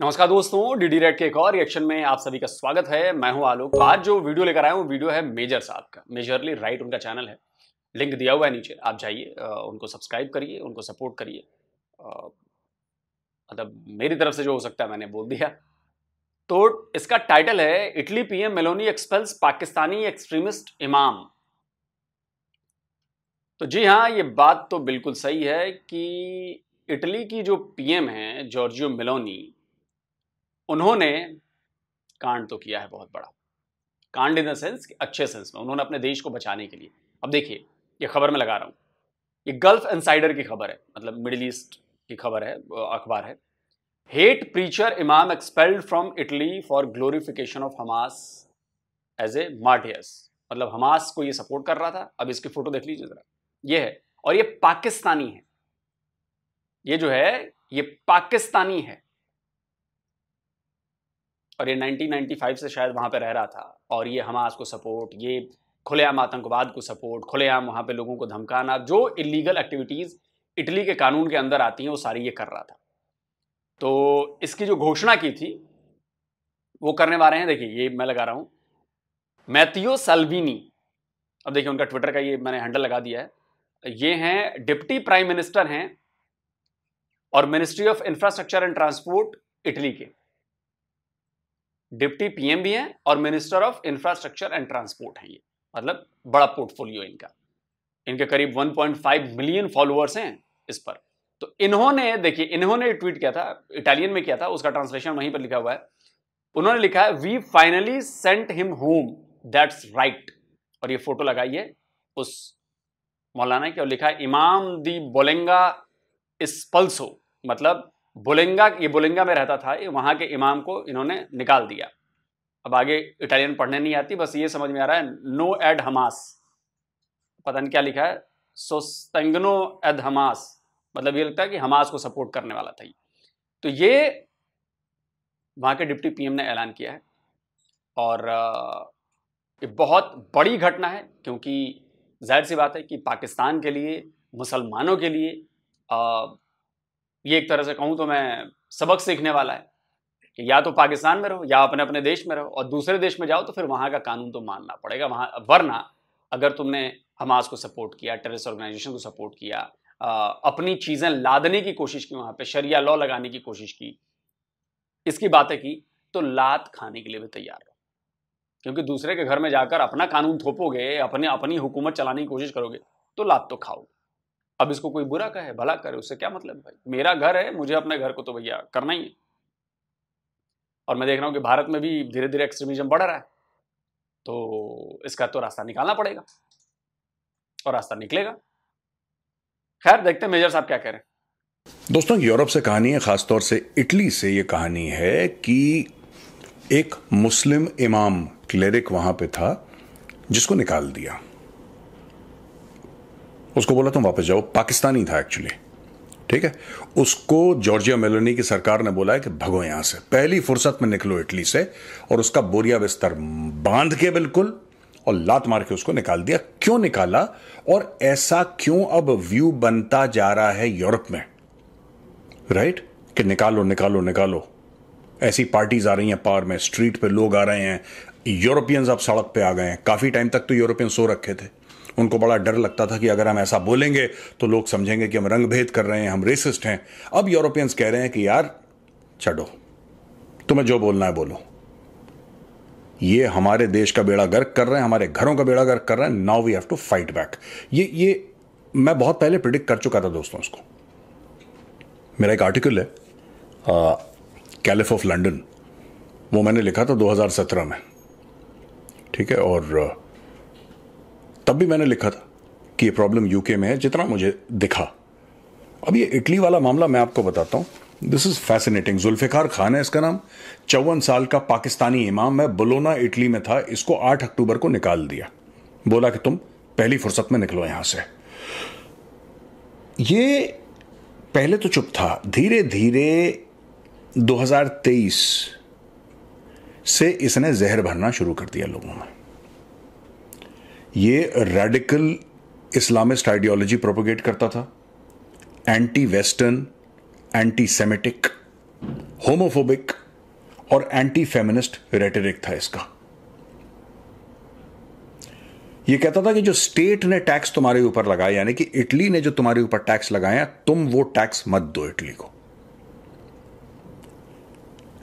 नमस्कार दोस्तों, DD red के एक और रिएक्शन में आप सभी का स्वागत है। मैं हूँ आलोक। तो आज जो वीडियो लेकर आया हूँ, वीडियो है मेजर साहब का। मेजरली राइट उनका चैनल है। लिंक दिया हुआ है नीचे। आप जाइए उनको सब्सक्राइब करिए, उनको सपोर्ट करिए। मतलब मेरी तरफ़ से जो हो सकता है मैंने बोल दिया। तो इसका टाइटल है, Italy PM Meloni expels Pakistani extremist इमाम। तो जी हाँ ये बात तो बिल्कुल सही है कि इटली की जो पीएम है, जॉर्जियो मेलोनी उन्होंने कांड तो किया है बहुत बड़ा। कांड इन द सेंस अच्छे सेंस में, उन्होंने अपने देश को बचाने के लिए। अब देखिए, ये खबर मैं लगा रहा हूँ। ये गल्फ इनसाइडर की खबर है मतलब मिडिल ईस्ट की खबर है अखबार है। हेट प्रीचर इमाम expelled from Italy for glorification of Hamas as a martyrs. मतलब हमास को ये सपोर्ट कर रहा था, अब इसकी फ़ोटो देख लीजिए जरा। ये है, और ये पाकिस्तानी है। ये जो है, ये पाकिस्तानी है। और ये 1995 से शायद वहाँ पे रह रहा था। और ये हमास को सपोर्ट, ये खुलेआम आतंकवाद को सपोर्ट, खुलेआम वहाँ पे लोगों को धमकाना, जो इलीगल एक्टिविटीज़ इटली के कानून के अंदर आती हैं, वो सारी ये कर रहा था। तो इसकी जो घोषणा की थी, वो करने वाले हैं, देखिए, ये मैं लगा रहा हूँ, मैथियो सल्वीनी, अब देखिए उनका ट्विटर का ये मैंने हैंडल लगा दिया है, ये हैं, डिप्टी प्राइम मिनिस्टर हैं, और ministry of infrastructure and transport Italy के। डिप्टी पीएम भी हैं और minister of infrastructure and transport हैं ये। मतलब बड़ा पोर्टफोलियो इनका। इनके करीब 1.5 मिलियन फॉलोअर्स हैं इस पर। तो इन्होंने, देखिए, इन्होंने ट्वीट किया था, इटालियन में किया था, उसका ट्रांसलेशन वहीं पर लिखा हुआ है। उन्होंने लिखा है we finally sent him home that's right और ये फ़ोटो लगाई है उस मौलाना की और लिखा है, इमाम दी बोलेंगा स्पल्सो मतलब बोलेंगा, ये बोलेंगा में रहता था वहाँ के इमाम को इन्होंने निकाल दिया। अब आगे इटालियन पढ़ने नहीं आती, बस ये समझ में आ रहा है, नो एड हमास। पता नहीं क्या लिखा है? सोस्तेंगनो एड हमास। मतलब ये लगता है कि हमास को सपोर्ट करने वाला था ये। तो ये वहाँ के डिप्टी पीएम ने ऐलान किया है। और ये बहुत बड़ी घटना है, क्योंकि ज़ाहिर सी बात है कि पाकिस्तान के लिए, मुसलमानों के लिए ये एक तरह से कहूँ तो मैं सबक सीखने वाला है कि या तो पाकिस्तान में रहो या अपने अपने देश में रहो और दूसरे देश में जाओ तो फिर वहाँ का कानून तो मानना पड़ेगा वहाँ वरना अगर तुमने हमास को सपोर्ट किया टेररिस्ट ऑर्गेनाइजेशन को सपोर्ट किया आ, अपनी चीज़ें लादने की कोशिश की वहाँ पे शरिया लॉ लगाने की कोशिश की इसकी बातें की तो लात खाने के लिए भी तैयार रहो। क्योंकि दूसरे के घर में जाकर अपना कानून थोपोगे अपने अपनी हुकूमत चलाने की कोशिश करोगे तो लात तो खाओगे। अब इसको कोई बुरा कहे, भला करे, उससे क्या मतलब भाई? मेरा घर है, मुझे अपने घर को तो भैया करना ही है। और मैं देख रहा हूँ कि भारत में भी धीरे धीरे एक्सट्रीमिज्म बढ़ रहा है तो इसका तो रास्ता निकालना पड़ेगा और रास्ता निकलेगा। खैर, देखते हैं मेजर साहब क्या कह रहे हैं। दोस्तों, यूरोप से कहानी है, खासतौर से इटली से ये कहानी है कि एक मुस्लिम इमाम क्लेरिक वहाँ पे था, जिसको निकाल दिया। उसको बोला, तुम वापस जाओ, पाकिस्तानी था एक्चुअली ठीक है? उसको जॉर्जिया मेलोनी की सरकार ने बोला है कि भगो यहाँ से। पहली फुर्सत में निकलो इटली से और उसका बोरिया बिस्तर बाँध के बिल्कुल और लात मार के उसको निकाल दिया। क्यों निकाला? और ऐसा क्यों अब व्यू बनता जा रहा है यूरोप में? राइट कि निकालो निकालो निकालो। ऐसी पार्टीज़ आ रही हैं पार में स्ट्रीट पे लोग आ रहे हैं। यूरोपियंस अब सड़क पे आ गए हैं। काफ़ी टाइम तक तो यूरोपियन सो रखे थे। उनको बड़ा डर लगता था कि अगर हम ऐसा बोलेंगे तो लोग समझेंगे कि हम रंग भेद कर रहे हैं, हम रेसिस्ट हैं। अब यूरोपियंस कह रहे हैं कि यार छो तुम्हें जो बोलना है बोलो। ये हमारे देश का बेड़ा गर्क कर रहे हैं, हमारे घरों का बेड़ा गर्क कर रहे हैं now we have to fight back ये ये, मैं बहुत पहले प्रिडिक्ट कर चुका था दोस्तों उसको। मेरा एक आर्टिकल है कैलिफ ऑफ़ लंडन वो मैंने लिखा था 2017 में। ठीक है? और तब भी मैंने लिखा था कि ये प्रॉब्लम यूके में है, जितना मुझे दिखा। अब ये इटली वाला मामला मैं आपको बताता हूँ। This is fascinating Zulfikar Khan है इसका नाम। चौवन साल का पाकिस्तानी इमाम मैं बोलोना, इटली में था। इसको आठ अक्टूबर को निकाल दिया। बोला कि तुम पहली फुर्सत में निकलो यहाँ से। ये पहले तो चुप था। धीरे धीरे 2023 से इसने जहर भरना शुरू कर दिया लोगों में। ये रेडिकल इस्लामिस्ट आइडियोलॉजी प्रोपोगेट करता था। Anti western anti semitic homophobic और एंटी फेमिनिस्ट रेटरिक था इसका। ये कहता था कि जो स्टेट ने टैक्स तुम्हारे ऊपर लगाया, यानी कि इटली ने जो तुम्हारे ऊपर टैक्स लगाया, तुम वो टैक्स मत दो इटली को।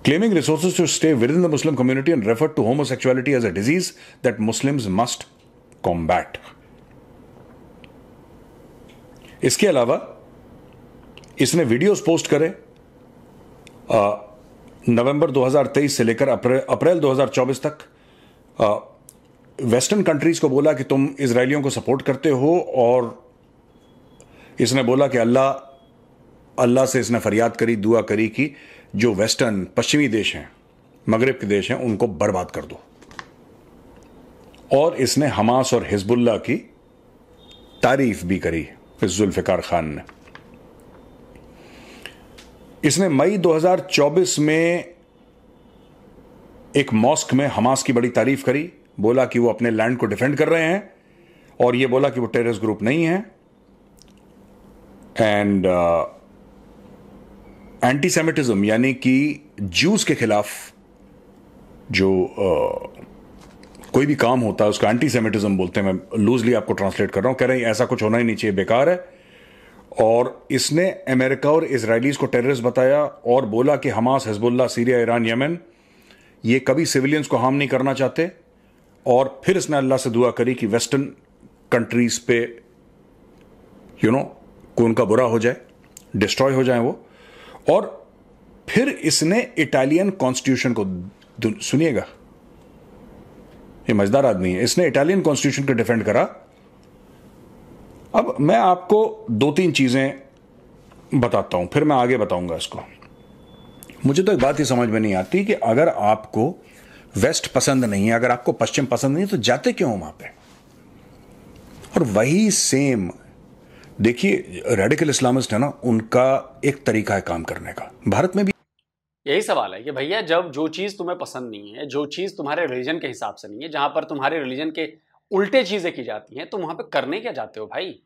Claiming resources to stay within the Muslim community and referred to homosexuality as a disease that Muslims must combat. इसके अलावा, इसने वीडियोस पोस्ट करे नवंबर 2023 से लेकर अप्रैल अप्रैल 2024 तक वेस्टर्न कंट्रीज़ को बोला कि तुम इसराइलियों को सपोर्ट करते हो और इसने बोला कि अल्लाह अल्लाह से इसने फरियाद करी, दुआ करी कि जो वेस्टर्न पश्चिमी देश हैं, मगरब के देश हैं, उनको बर्बाद कर दो और इसने हमास और हिजबुल्ला की तारीफ़ भी करी जुल्फ़िकार खान ने। इसने मई 2024 में एक मॉस्क में हमास की बड़ी तारीफ़ करी बोला कि वो अपने लैंड को डिफेंड कर रहे हैं और ये बोला कि वो टेररिस्ट ग्रुप नहीं है। एंड एंटी सेमिटिज्म यानी कि जूस के खिलाफ जो uh, कोई भी काम होता है, उसका एंटी सेमिटिज्म बोलते हैं, मैं लूजली आपको ट्रांसलेट कर रहा हूँ, कह रहे हैं, ऐसा कुछ होना ही नहीं चाहिए, बेकार है। और इसने अमेरिका और इसराइलीज को टेररिस्ट बताया और बोला कि Hamas Hezbollah Syria, Iran, Yemen, ये कभी सिविलियंस को हार्म नहीं करना चाहते। और फिर इसने अल्लाह से दुआ करी कि वेस्टर्न कंट्रीज़ पे यू नो को उनका बुरा हो जाए डिस्ट्रॉय हो जाए वो। और फिर इसने इटालियन कॉन्स्टिट्यूशन को, सुनिएगा ये मज़ेदार आदमी है इसने इटालियन कॉन्स्टिट्यूशन को डिफेंड करा। अब मैं आपको दो तीन चीज़ें बताता हूँ, फिर मैं आगे बताऊँगा इसको। मुझे तो एक बात ही समझ में नहीं आती कि अगर आपको वेस्ट पसंद नहीं है, अगर आपको पश्चिम पसंद नहीं है तो जाते क्यों वहाँ पे? और वही सेम देखिए रेडिकल इस्लामिस्ट है ना, उनका एक तरीका है काम करने का। भारत में भी यही सवाल है कि भैया, जब जो चीज़ तुम्हें पसंद नहीं है, जो चीज़ तुम्हारे रिलीजन के हिसाब से नहीं है, जहाँ पर तुम्हारे रिलीजन के उल्टे चीज़ें की जाती हैं, तुम वहाँ पर करने क्या जाते हो भाई?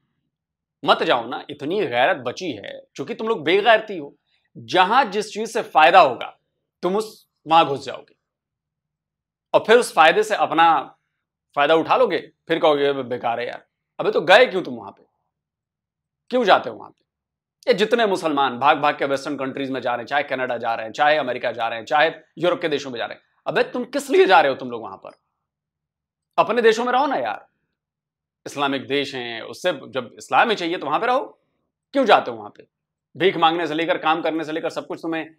मत जाओ ना, इतनी गैरत बची है क्योंकि तुम लोग बेगैरती हो। जहाँ जिस चीज़ से फ़ायदा होगा, तुम उस वहाँ घुस जाओगे। और फिर उस फ़ायदे से अपना फ़ायदा उठा लोगे, फिर कहोगे बेकार है यार, अबे तो गए क्यों तुम वहाँ पे? क्यों जाते हो वहाँ पे? ये जितने मुसलमान भाग भाग के वेस्टर्न कंट्रीज़ में जा रहे हैं, चाहे कनाडा जा रहे हैं, चाहे अमेरिका जा रहे हैं, चाहे यूरोप के देशों में जा रहे हैं, अबे तुम किस लिए जा रहे हो तुम लोग वहाँ पर? अपने देशों में रहो ना यार। इस्लामिक देश हैं, उससे जब इस्लाम ही चाहिए तो वहाँ पर रहो। क्यों जाते हो वहाँ पे? भीख मांगने से लेकर, काम करने से लेकर सब कुछ तुम्हें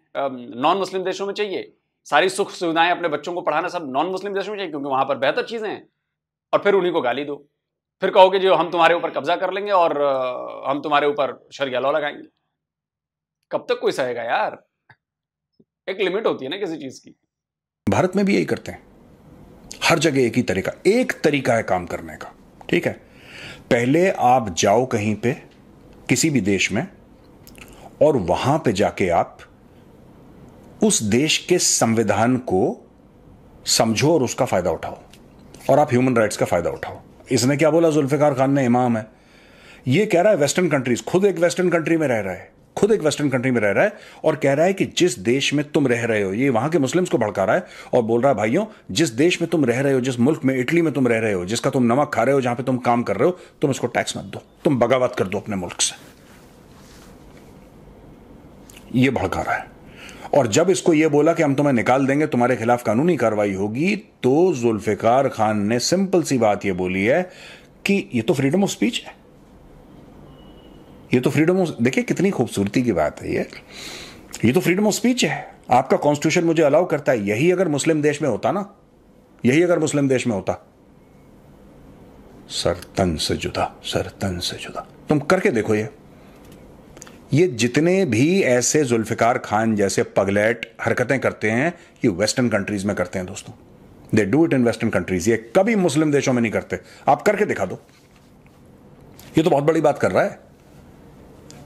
नॉन मुस्लिम देशों में चाहिए। सारी सुख सुविधाएँ अपने बच्चों को पढ़ाना सब नॉन मुस्लिम देशों में चाहिए, क्योंकि वहाँ पर बेहतर चीज़ें हैं। और फिर उन्हीं को गाली दो। फिर कहोगे जो, हम तुम्हारे ऊपर कब्जा कर लेंगे और हम तुम्हारे ऊपर शरिया लॉ लगाएँगे। कब तक कोई सहेगा यार? एक लिमिट होती है ना किसी चीज़ की। भारत में भी यही करते हैं। हर जगह एक ही तरीका, एक तरीका है काम करने का, ठीक है? पहले आप जाओ कहीं पे, किसी भी देश में, और वहाँ पे जाके आप उस देश के संविधान को समझो और उसका फ़ायदा उठाओ, और आप ह्यूमन राइट्स का फ़ायदा उठाओ। इसने क्या बोला, जुल्फिकार खान ने? इमाम है। ये कह रहा है वेस्टर्न कंट्रीज़ खुद एक वेस्टर्न कंट्री में रह रहा है। खुद एक वेस्टर्न कंट्री में रह रहा है और कह रहा है कि जिस देश में तुम रह रहे हो, ये वहाँ के मुस्लिम्स को भड़का रहा है और बोल रहा है, भाइयों, जिस देश में तुम रह रहे हो, जिस मुल्क में इटली में तुम रह रहे हो, जिसका तुम नमक खा रहे हो, जहाँ पे तुम काम कर रहे हो, तुम इसको टैक्स मत दो। तुम बगावत कर दो अपने मुल्क से। ये भड़का रहा है। और जब इसको यह बोला कि हम तुम्हें निकाल देंगे, तुम्हारे खिलाफ कानूनी कार्रवाई होगी तो जुल्फिकार खान ने सिंपल सी बात यह बोली है कि ये तो फ्रीडम ऑफ़ स्पीच है। ये तो फ्रीडम ऑफ़ देखिए कितनी खूबसूरती की बात है ये। ये तो फ्रीडम ऑफ़ स्पीच है। आपका कॉन्स्टिट्यूशन मुझे अलाउ करता है। यही अगर मुस्लिम देश में होता ना, यही अगर मुस्लिम देश में होता। सरतन से जुदा, सरतन से जुदा। तुम करके देखो ये। ये जितने भी ऐसे जुल्फिकार खान जैसे पगलेट हरकतें करते हैं, ये वेस्टर्न कंट्रीज़ में करते हैं दोस्तों। They do it in western countries ये कभी मुस्लिम देशों में नहीं करते। आप करके दिखा दो। ये तो बहुत बड़ी बात कर रहा है।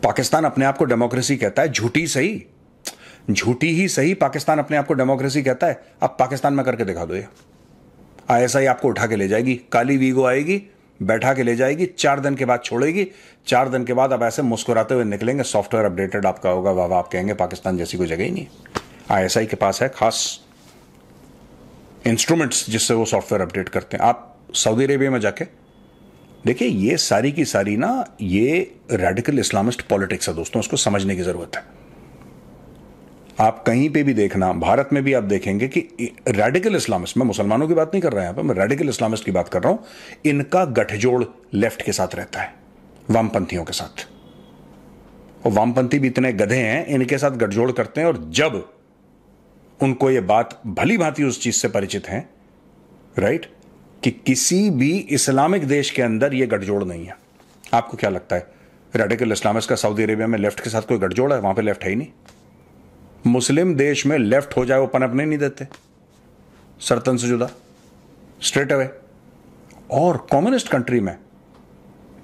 पाकिस्तान अपने आप को डेमोक्रेसी कहता है। झूठी सही। झूठी ही सही पाकिस्तान अपने आप को डेमोक्रेसी कहता है। आप पाकिस्तान में करके दिखा दो ये। आईएसआई आपको उठा के ले जाएगी। काली वीगो आएगी। बैठा के ले जाएगी, चार दिन के बाद छोड़ेगी। चार दिन के बाद आप ऐसे मुस्कुराते हुए निकलेंगे, सॉफ्टवेयर अपडेटेड आपका होगा, वाह आप कहेंगे, पाकिस्तान जैसी कोई जगह ही नहीं आईएसआई के पास है खास इंस्ट्रूमेंट्स जिससे वो सॉफ्टवेयर अपडेट करते हैं। आप सऊदी अरेबिया में जाके देखिए, ये सारी की सारी ना, ये रेडिकल इस्लामिस्ट पॉलिटिक्स है दोस्तों, उसको समझने की ज़रूरत है। आप कहीं पे भी देखना, भारत में भी आप देखेंगे कि रेडिकल इस्लामिस्ट मैं मुसलमानों की बात नहीं कर रहा हूँ मैं रेडिकल इस्लामिस्ट की बात कर रहा हूँ, इनका गठजोड़ लेफ़्ट के साथ रहता है, वामपंथियों के साथ। और वामपंथी भी इतने गधे हैं, इनके साथ गठजोड़ करते हैं, और जब उनको ये बात, भली भांति उस चीज़ से परिचित हैं राइट कि किसी भी इस्लामिक देश के अंदर यह गठजोड़ नहीं है। आपको क्या लगता है रेडिकल इस्लामिस्ट का सऊदी अरेबिया में लेफ़्ट के साथ कोई गठजोड़ है, वहाँ पे लेफ़्ट है ही नहीं। मुस्लिम देश में लेफ़्ट हो जाए, वो पनपने नहीं देते। सरतन से जुदा। स्ट्रेट अवे और कम्युनिस्ट कंट्री में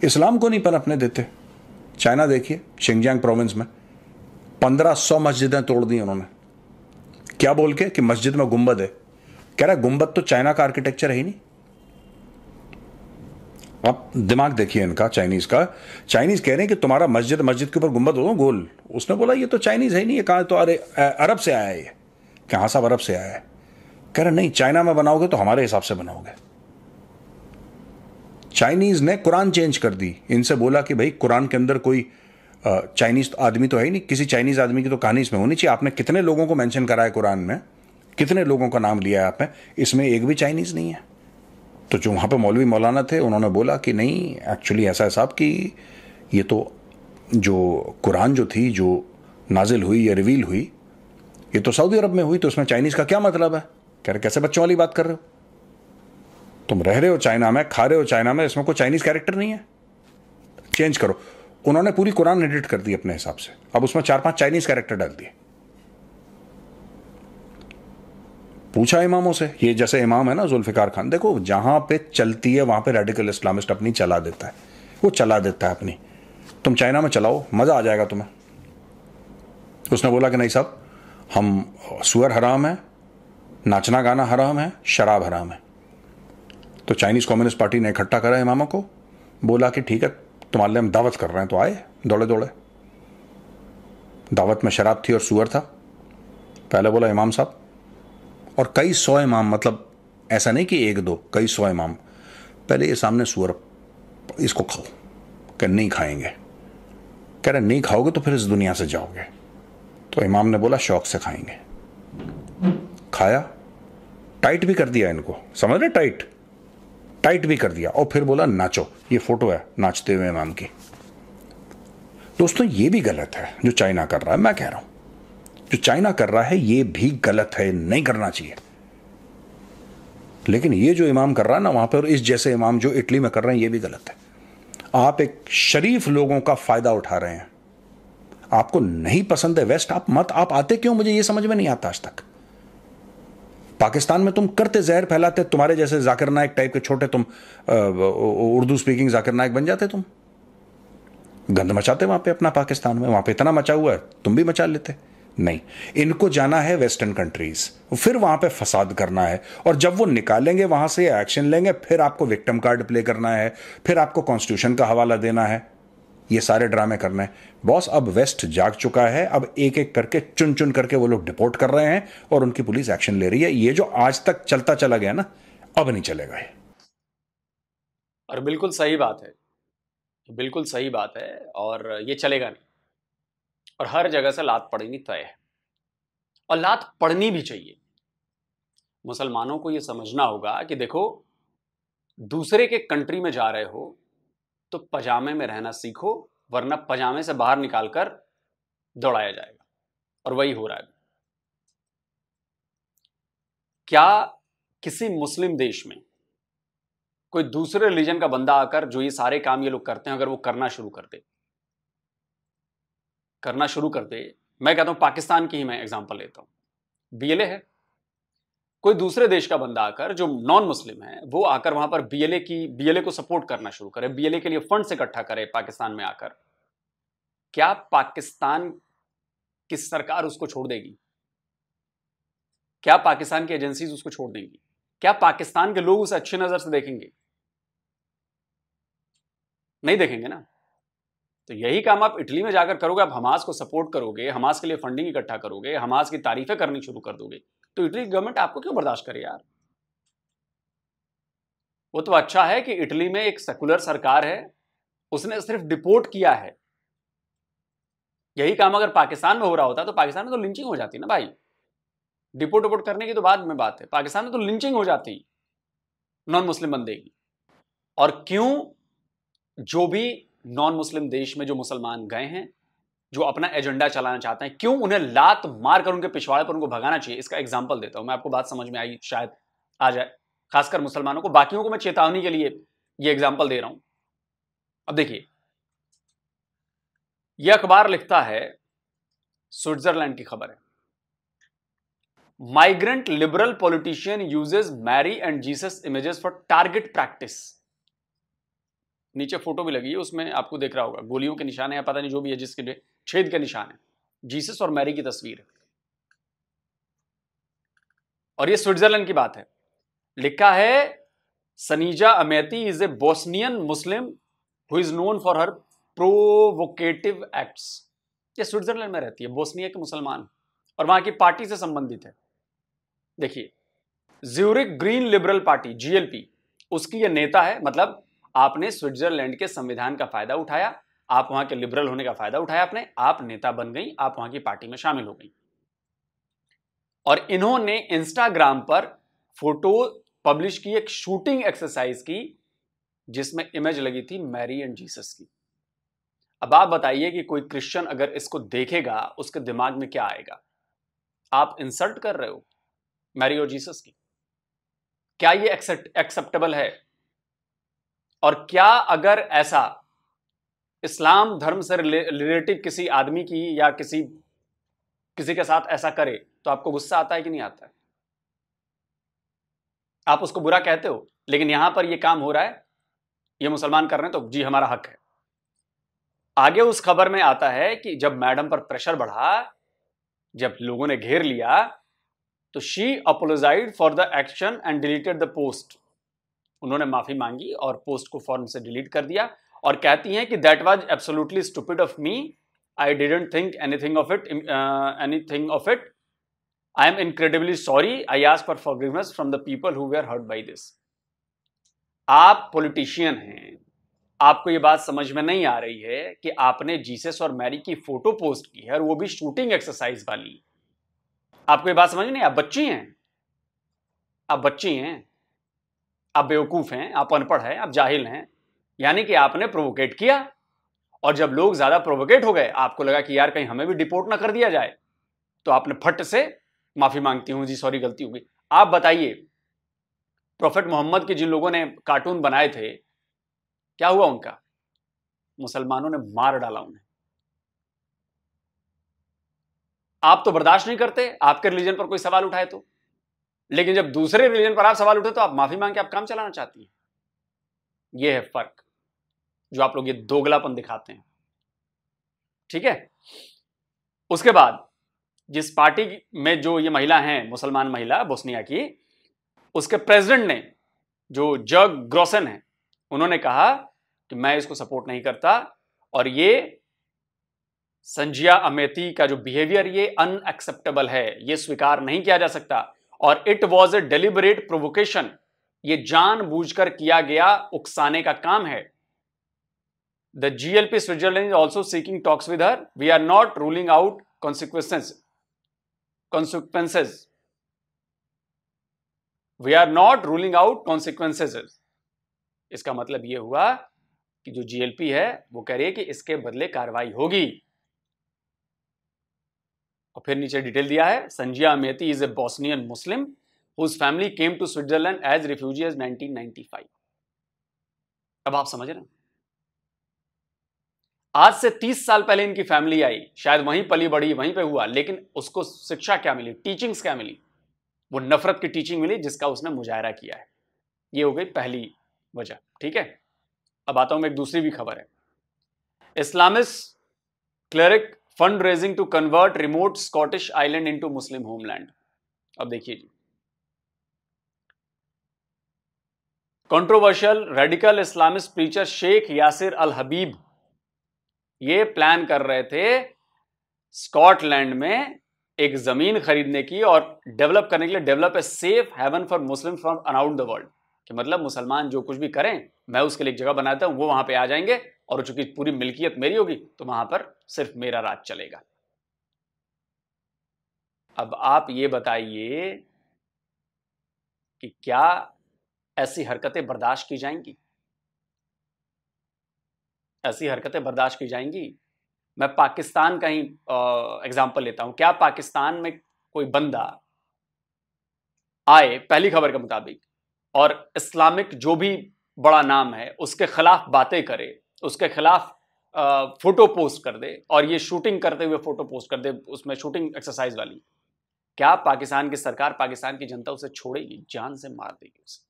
इस्लाम को नहीं पनपने देते। चाइना देखिए शिंगजांग प्रोविंस में पंद्रह सौ मस्जिदें तोड़ दी उन्होंने। क्या बोल के कि मस्जिद में गुंबद है? कह रहा गुंबद तो चाइना का आर्किटेक्चर है ही नहीं। आप दिमाग देखिए इनका चाइनीज़ का। चाइनीज़ कह रहे हैं कि तुम्हारा मस्जिद मस्जिद के ऊपर गुंबद हो, गोल। उसने बोला, ये तो चाइनीज़ है नहीं, ये कहा तो अरे अरब से आया है ये। कहा साहब अरब से आया है? कह रहे, नहीं चाइना में बनाओगे तो हमारे हिसाब से बनाओगे। चाइनीज़ ने कुरान चेंज कर दी। इनसे बोला कि भाई, कुरान के अंदर कोई चाइनीज़ तो आदमी तो है ही नहीं। किसी चाइनीज़ आदमी की तो कहानी इसमें होनी चाहिए। आपने कितने लोगों को मेंशन करा है कुरान में? कितने लोगों का नाम लिया है आपने? इसमें एक भी चाइनीज़ नहीं है। तो जो वहाँ पे मौलवी मौलाना थे, उन्होंने बोला कि नहीं एक्चुअली ऐसा है साहब कि ये तो जो कुरान जो थी, जो नाजिल हुई या रिवील हुई, ये तो सऊदी अरब में हुई तो उसमें चाइनीज़ का क्या मतलब है? कह रहे, कैसे बच्चों वाली बात कर रहे हो? तुम रह रहे हो चाइना में, खा रहे हो चाइना में, इसमें कोई चाइनीज़ कैरेक्टर नहीं है? चेंज करो. उन्होंने पूरी कुरान एडिट कर दी अपने हिसाब से। अब उसमें चार पाँच चाइनीज़ कैरेक्टर डाल दिए। पूछा इमामों से, ये जैसे इमाम है ना जुल्फिकार खान, देखो जहाँ पे चलती है, वहाँ पे रेडिकल इस्लामिस्ट अपनी चला देता है, वो चला देता है अपनी। तुम चाइना में चलाओ, मज़ा आ जाएगा तुम्हें। उसने बोला कि नहीं साहब, हम सुअर हराम है, नाचना गाना हराम है, शराब हराम है। तो चाइनीज़ कम्युनिस्ट पार्टी ने इकट्ठा करा इमामों को, बोला कि ठीक है, तुम्हारे लिए हम दावत कर रहे हैं तो आए, दौड़े दौड़े। दावत में शराब थी और सुअर था। पहले बोला, इमाम साहब और कई सौ इमाम मतलब ऐसा नहीं कि एक दो, कई सौ इमाम। पहले ये सामने सुअर, इसको खाओ। कह, नहीं खाएँगे। कह रहे, नहीं खाओगे तो फिर इस दुनिया से जाओगे। तो इमाम ने बोला, शौक से खाएँगे। खाया। टाइट भी कर दिया इनको। समझ रहे, टाइट? टाइट भी कर दिया। और फिर बोला, नाचो। ये फ़ोटो है, नाचते हुए इमाम की। दोस्तों, ये भी गलत है, जो चाइना कर रहा है। मैं कह रहा हूँ जो चाइना कर रहा है, ये भी गलत है, नहीं करना चाहिए। लेकिन ये जो इमाम कर रहा है ना वहाँ पर, इस जैसे इमाम जो इटली में कर रहे हैं, ये भी गलत है। आप एक शरीफ लोगों का फ़ायदा उठा रहे हैं। आपको नहीं पसंद है वेस्ट, आप मत, आप आते क्यों? मुझे ये समझ में नहीं आता आज तक। पाकिस्तान में तुम करते जहर फैलाते, तुम्हारे जैसे जाकिर नायक टाइप के छोटे तुम उर्दू स्पीकिंग जाकिर नायक बन जाते तुम। गंद मचाते वहाँ पे अपना पाकिस्तान में, वहाँ पे इतना मचा हुआ है, तुम भी मचा लेते। नहीं। इनको जाना है वेस्टर्न कंट्रीज़। फिर वहाँ पे फसाद करना है और जब वो निकालेंगे, वहाँ से एक्शन लेंगे, फिर आपको विक्टिम कार्ड प्ले करना है, फिर आपको कॉन्स्टिट्यूशन का हवाला देना है। ये सारे ड्रामे करने बॉस, अब वेस्ट जाग चुका है, अब एक एक करके चुन चुन करके वो लोग डिपोर्ट कर रहे हैं और उनकी पुलिस एक्शन ले रही है। ये जो आज तक चलता चला गया ना, अब नहीं चलेगा ये। और बिल्कुल सही बात है। बिल्कुल सही बात है और ये चलेगा नहीं। और हर जगह से लात पड़नी तय है। और लात पड़नी भी चाहिए। मुसलमानों को यह समझना होगा कि देखो, दूसरे के कंट्री में जा रहे हो तो पजामे में रहना सीखो, वरना पजामे से बाहर निकालकर दौड़ाया जाएगा। और वही हो रहा है। क्या किसी मुस्लिम देश में कोई दूसरे रिलीजन का बंदा आकर जो ये सारे काम ये लोग करते हैं, अगर वो करना शुरू कर दे? करना शुरू कर दे। मैं कहता हूँ, पाकिस्तान की ही मैं एग्ज़ाम्पल लेता हूँ। बीएलए है। कोई दूसरे देश का बंदा आकर, जो नॉन मुस्लिम है, वो आकर वहाँ पर बीएलए की बीएलए को सपोर्ट करना शुरू करे बीएलए के लिए फंड से इकट्ठा करे पाकिस्तान में आकर। क्या पाकिस्तान की सरकार उसको छोड़ देगी? क्या पाकिस्तान की एजेंसीज उसको छोड़ देंगी? क्या पाकिस्तान के लोग उसे अच्छी नज़र से देखेंगे? नहीं देखेंगे ना? तो यही काम आप इटली में जाकर करोगे, आप हमास को सपोर्ट करोगे, हमास के लिए फंडिंग इकट्ठा करोगे, हमास की तारीफें करनी शुरू कर दोगे तो इटली गवर्नमेंट आपको क्यों बर्दाश्त करे यार? वो तो अच्छा है कि इटली में एक सेकुलर सरकार है, उसने सिर्फ़ डिपोर्ट किया है। यही काम अगर पाकिस्तान में हो रहा होता तो पाकिस्तान में तो लिंचिंग हो जाती ना भाई। डिपोर्ट डिपोर्ट करने की तो बाद में बात है, पाकिस्तान में तो लिंचिंग हो जाती नॉन मुस्लिम बंदे की। और क्यों जो भी नॉन मुस्लिम देश में जो मुसलमान गए हैं, जो अपना एजेंडा चलाना चाहते हैं, क्यों उन्हें लात मार कर उनके पिछवाड़े पर उनको भगाना चाहिए? इसका एग्ज़ाम्पल देता हूँ। मैं आपको बात समझ में आई, शायद आ जाए खासकर मुसलमानों को, बाकियों को मैं चेतावनी के लिए ये एग्ज़ाम्पल दे रहा हूँ। अब देखिए यह अखबार लिखता है, स्विट्जरलैंड की खबर है। Migrant liberal politician uses Mary and Jesus images for target practice नीचे फ़ोटो भी लगी है, उसमें आपको देख रहा होगा। गोलियों के निशान है पता नहीं जो भी है, जिसके लिए छेद के निशान है। जीसस और मैरी की तस्वीर और ये स्विट्जरलैंड की बात है। लिखा है, Sanija Ameti is a Bosnian Muslim who is known for her provocative acts ये स्विट्जरलैंड में रहती है, बोस्निया के मुसलमान। और वहाँ की पार्टी से संबंधित है। देखिए Zurich green liberal party GLP उसकी ये नेता है मतलब आपने स्विट्जरलैंड के संविधान का फ़ायदा उठाया, आप वहाँ के लिबरल होने का फ़ायदा उठाया आपने, आप नेता बन गई, आप वहाँ की पार्टी में शामिल हो गई। और इन्होंने इंस्टाग्राम पर फ़ोटो पब्लिश की, एक शूटिंग एक्सरसाइज की, जिसमें इमेज लगी थी मैरी एंड जीसस की। अब आप बताइए कि कोई क्रिश्चियन अगर इसको देखेगा, उसके दिमाग में क्या आएगा? आप इंसल्ट कर रहे हो मैरी और जीसस की? क्या ये एक्सेप्टेबल है? और क्या अगर ऐसा इस्लाम धर्म से रिलेटिव किसी आदमी की या किसी किसी के साथ ऐसा करे तो आपको गुस्सा आता है कि नहीं आता है? आप उसको बुरा कहते हो, लेकिन यहाँ पर यह काम हो रहा है, ये मुसलमान कर रहे हैं तो जी हमारा हक है। आगे उस खबर में आता है कि जब मैडम पर प्रेशर बढ़ा, जब लोगों ने घेर लिया तो she apologised for the action and deleted the post उन्होंने माफ़ी मांगी और पोस्ट को फॉर्म से डिलीट कर दिया और कहती हैं कि that was absolutely stupid of me I didn't think anything of it anything of it I am incredibly sorry I ask for forgiveness from the people who were hurt by this आप politician हैं. आपको ये बात समझ में नहीं आ रही है कि आपने जीसस और मैरी की फ़ोटो पोस्ट की है और वो भी शूटिंग एक्सरसाइज वाली। आपको ये बात समझ नहीं आप बच्ची हैं? आप बच्ची हैं? आप बेवकूफ़ हैं, आप अनपढ़ हैं, आप जाहिल हैं। यानी कि आपने प्रोवोकेट किया और जब लोग ज़्यादा प्रोवोकेट हो गए, आपको लगा कि यार कहीं हमें भी डिपोर्ट ना कर दिया जाए तो आपने फट से माफ़ी मांगती हूँ, जी सॉरी, गलती होगी आप बताइए प्रोफेट मोहम्मद के जिन लोगों ने कार्टून बनाए थे, क्या हुआ उनका? मुसलमानों ने मार डाला उन्हें। आप तो बर्दाश्त नहीं करते, आपके रिलीजन पर कोई सवाल उठाए तो। लेकिन जब दूसरे रिलीजन पर आप सवाल उठे तो आप माफ़ी मांग के आप काम चलाना चाहती हैं। यह है फ़र्क, जो आप लोग ये दोगलापन दिखाते हैं। ठीक है? उसके बाद, जिस पार्टी में जो ये महिला हैं, मुसलमान महिला, बोस्निया की, उसके प्रेसिडेंट ने जो जग ग्रोसन है, उन्होंने कहा कि मैं इसको सपोर्ट नहीं करता और ये संजिया अमेती का जो बिहेवियर, ये अनएक्सेप्टेबल है, ये स्वीकार नहीं किया जा सकता। और it was a deliberate provocation ये जानबूझकर किया गया उकसाने का काम है। The GLP Switzerland is also seeking talks with her we are not ruling out consequences consequences we are not ruling out consequences इसका मतलब यह हुआ कि जो जीएलपी है, वो कह रही है कि इसके बदले कार्रवाई होगी। और फिर नीचे डिटेल दिया है, Sanija Ameti is a Bosnian Muslim whose family came to Switzerland as refugee as 1995 अब आप समझ रहे हैं? आज से 30 साल पहले इनकी फैमिली आई, शायद वहीं पली बड़ी, वहीं पे हुआ, लेकिन उसको शिक्षा क्या मिली? टीचिंग्स क्या मिली? वो नफरत की टीचिंग मिली जिसका उसने मुजाहरा किया है। ये हो गई पहली वजह, ठीक है? अब आता हूँ मैं एक दूसरी भी खबर है। Islamist cleric fund raising to convert remote Scottish island into Muslim homeland अब देखिए जी। Controversial radical Islamist preacher Sheikh Yasser al Habib ये प्लान कर रहे थे स्कॉटलैंड में एक ज़मीन खरीदने की और डेवलप करने के लिए develop a safe haven for Muslim from around the world कि मतलब मुसलमान जो कुछ भी करें, मैं उसके लिए एक जगह बनाता हूँ, वो वहाँ पे आ जाएँगे और चूँकि पूरी मिल्कियत मेरी होगी तो वहाँ पर सिर्फ़ मेरा राज चलेगा। अब आप ये बताइए कि क्या ऐसी हरकतें बर्दाश्त की जाएँगी? ऐसी हरकतें बर्दाश्त की जाएँगी? मैं पाकिस्तान का ही एग्ज़ाम्पल लेता हूँ। क्या पाकिस्तान में कोई बंदा आए, पहली खबर के मुताबिक और इस्लामिक जो भी बड़ा नाम है, उसके खिलाफ बातें करे, उसके खिलाफ फ़ोटो पोस्ट कर दे और ये शूटिंग करते हुए फ़ोटो पोस्ट कर दे, उसमें शूटिंग एक्सरसाइज वाली। क्या पाकिस्तान की सरकार पाकिस्तान की जनता उसे छोड़ेगी? जान से मार देगी उसे।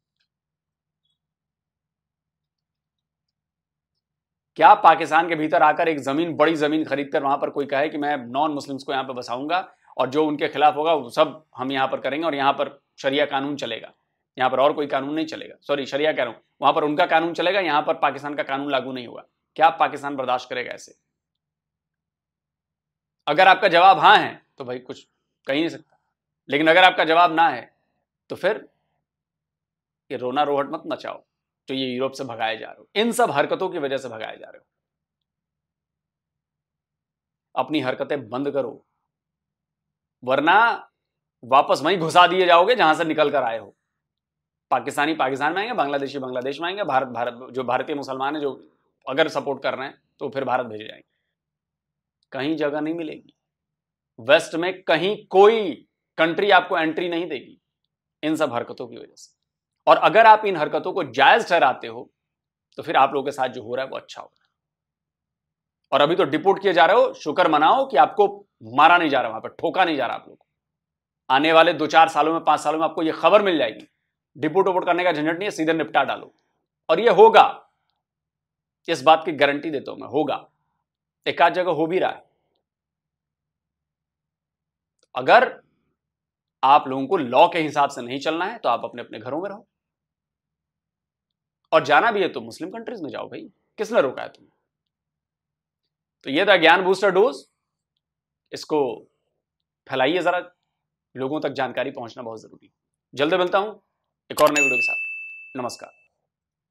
क्या पाकिस्तान के भीतर आकर एक ज़मीन, बड़ी ज़मीन खरीद कर वहाँ पर कोई कहे कि मैं नॉन मुस्लिम्स को यहाँ पर बसाऊँगा और जो उनके खिलाफ होगा, वो सब हम यहाँ पर करेंगे और यहाँ पर शरिया कानून चलेगा। यहाँ पर और कोई कानून नहीं चलेगा। सॉरी शरिया कह रहा हूँ। वहाँ पर उनका कानून चलेगा, यहाँ पर पाकिस्तान का कानून लागू नहीं होगा। क्या पाकिस्तान बर्दाश्त करेगा ऐसे? अगर आपका जवाब हाँ है तो भाई कुछ कह नहीं सकता। लेकिन अगर आपका जवाब ना है तो फिर ये रोना रोहट मत नचाओ जो ये यूरोप से भगाए जा रहे हो। इन सब हरकतों की वजह से भगाए जा रहे हो। अपनी हरकतें बंद करो। वरना वापस वहीं घुसा दिए जाओगे जहाँ से निकल कर आए हो। पाकिस्तानी पाकिस्तान में आएँगे, बांग्लादेशी बांग्लादेश में आएँगे, भारत भारत, जो भारतीय मुसलमान है, जो अगर सपोर्ट कर रहे हैं तो फिर भारत भेजे जाएँगे। कहीं जगह नहीं मिलेगी। वेस्ट में कहीं कोई कंट्री आपको एंट्री नहीं देगी, इन सब हरकतों की वजह से। और अगर आप इन हरकतों को जायज़ ठहराते हो तो फिर आप लोगों के साथ जो हो रहा है, वो अच्छा हो रहा है। और अभी तो डिपोर्ट किए जा रहे हो, शुक्र मनाओ कि आपको मारा नहीं जा रहा, वहाँ पर ठोका नहीं जा रहा आप लोग आने वाले दो चार सालों में, पाँच सालों में आपको यह खबर मिल जाएगी डिपोर्ट वोपोर्ट करने का झंझट नहीं है, सीधे निपटा डालो। और ये होगा। इस बात की गारंटी देता हूँ मैं, होगा। एक आध जगह हो भी रहा है। अगर आप लोगों को लॉ के हिसाब से नहीं चलना है तो आप अपने अपने घरों में रहो। और जाना भी है तो मुस्लिम कंट्रीज़ में जाओ भाई। किसने रोका है तुम्हें? तो ये था ज्ञान बूस्टर डोज इसको फैलाइए जरा। लोगों तक जानकारी पहुँचना बहुत ज़रूरी जल्द मिलता हूँ। एक और नए वीडियो के साथ। नमस्कार।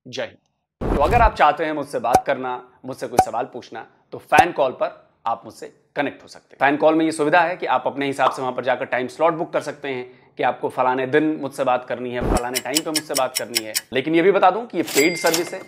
जय हिंद। तो अगर आप चाहते हैं मुझसे बात करना, मुझसे कोई सवाल पूछना तो फ़ैन कॉल पर आप मुझसे कनेक्ट हो सकते हैं। फ़ैन कॉल में ये सुविधा है कि आप अपने हिसाब से वहाँ पर जाकर टाइम स्लॉट बुक कर सकते हैं कि आपको फलाने दिन मुझसे बात करनी है, फलाने टाइम पे मुझसे बात करनी है। लेकिन ये भी बता दूँ कि ये पेड सर्विस है